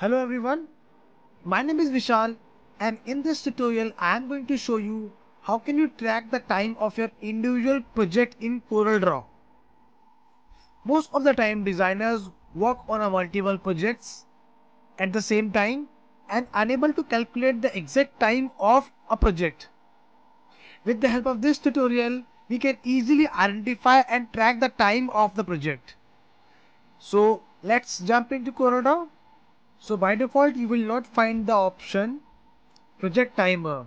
Hello everyone, my name is Vishal and in this tutorial I am going to show you how can you track the time of your individual project in CorelDRAW. Most of the time designers work on a multiple projects at the same time and unable to calculate the exact time of a project. With the help of this tutorial, we can easily identify and track the time of the project. So let's jump into CorelDRAW. So by default, you will not find the option project timer.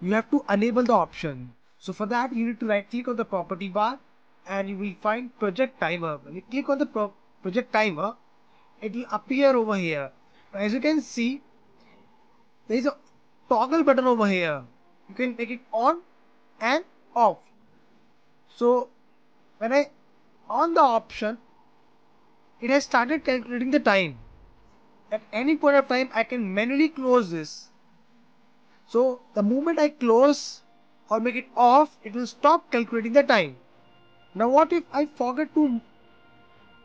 You have to enable the option. So for that, you need to right click on the property bar and you will find project timer. When you click on the pro project timer, it will appear over here. As you can see, there is a toggle button over here. You can make it on and off. So when I on the option, it has started calculating the time. At any point of time, I can manually close this. So the moment I close or make it off, it will stop calculating the time. Now what if I forget to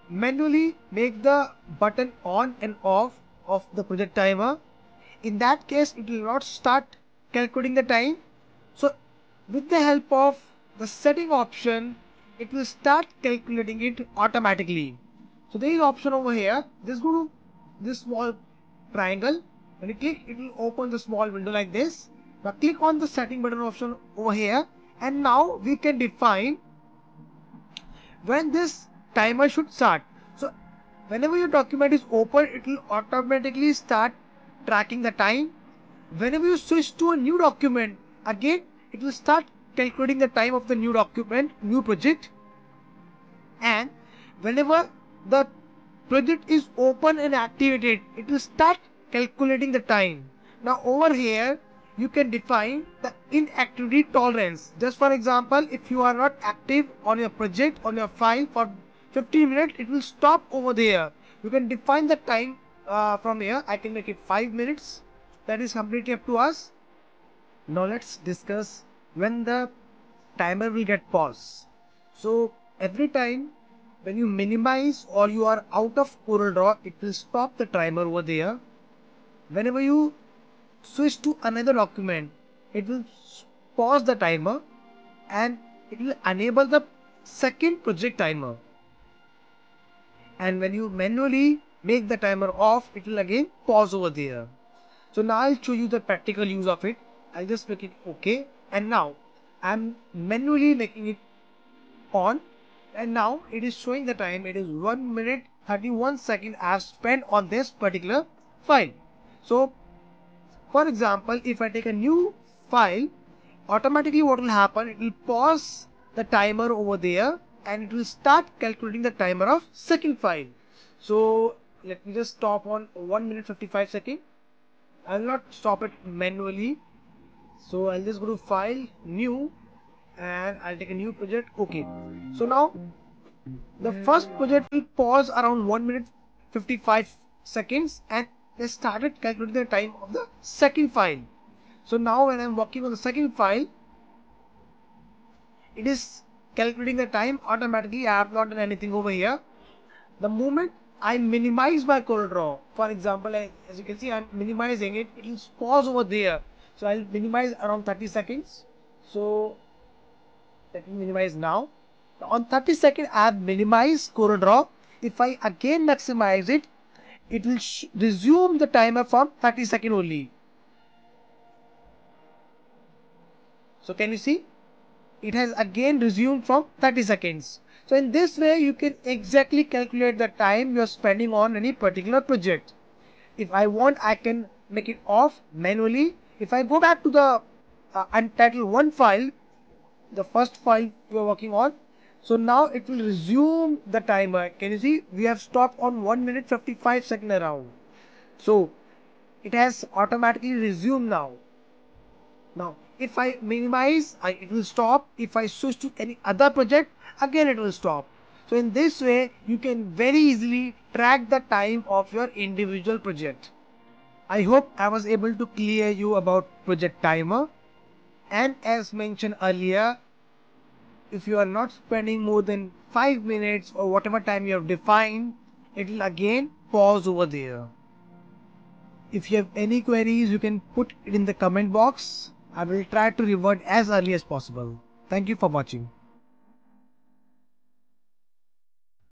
manually make the button on and off of the project timer? In that case, it will not start calculating the time. So with the help of the setting option, it will start calculating it automatically. So there is option over here. Just go to this small triangle. When you click, it will open the small window like this. Now click on the setting button option over here. And now we can define when this timer should start. So whenever your document is open, it will automatically start tracking the time. Whenever you switch to a new document, again, it will start calculating the time of the new document, new project. And whenever the project is open and activated, it will start calculating the time. Now over here, you can define the inactivity tolerance. Just for example, if you are not active on your project, on your file for 15 minutes, it will stop over there. You can define the time uh, from here. I can make it 5 minutes. That is completely up to us. Now let's discuss when the timer will get paused. So every time when you minimize or you are out of CorelDRAW, it will stop the timer over there. Whenever you switch to another document, it will pause the timer and it will enable the second project timer. And when you manually make the timer off, it will again pause over there. So now I'll show you the practical use of it. I'll just make it OK. And now I'm manually making it on and now it is showing the time it is 1 minute 31 second I have spent on this particular file. So for example if I take a new file automatically what will happen it will pause the timer over there and it will start calculating the timer of second file. So let me just stop on 1 minute 55 second. I will not stop it manually. So I'll just go to file new and I'll take a new project okay. So now the first project will pause around 1 minute 55 seconds and they started calculating the time of the second file. So now when I'm working on the second file it is calculating the time automatically. I have not done anything over here. The moment I minimize my CorelDRAW for example as you can see I'm minimizing it. It will pause over there. So I'll minimize around 30 seconds. So let me minimize now. On 30 second, I have minimized CorelDRAW. If I again maximize it, it will resume the timer from 30 second only. So can you see? It has again resumed from 30 seconds. So in this way, you can exactly calculate the time you are spending on any particular project. If I want, I can make it off manually. If I go back to the uh, untitled one file, the first file we are working on. So now it will resume the timer. Can you see? We have stopped on 1 minute 55 second around. So it has automatically resumed now. Now if I minimize, I, it will stop. If I switch to any other project, again it will stop. So in this way, you can very easily track the time of your individual project. I hope I was able to clear you about project timer. And as mentioned earlier, if you are not spending more than 5 minutes or whatever time you have defined, it will again pause over there. If you have any queries, you can put it in the comment box. I will try to revert as early as possible. Thank you for watching.